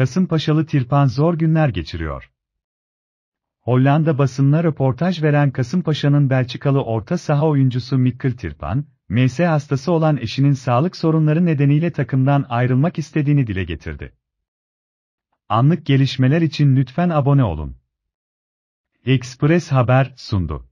Kasımpaşalı Tirpan zor günler geçiriyor. Hollanda basınına röportaj veren Kasımpaşa'nın Belçikalı orta saha oyuncusu Mikkel Tirpan, MS hastası olan eşinin sağlık sorunları nedeniyle takımdan ayrılmak istediğini dile getirdi. Anlık gelişmeler için lütfen abone olun. Express Haber sundu.